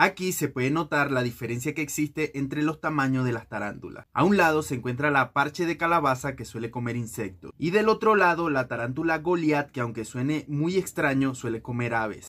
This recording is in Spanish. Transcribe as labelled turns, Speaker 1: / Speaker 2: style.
Speaker 1: Aquí se puede notar la diferencia que existe entre los tamaños de las tarántulas. A un lado se encuentra la parche de calabaza que suele comer insectos y del otro lado la tarántula Goliath que aunque suene muy extraño suele comer aves.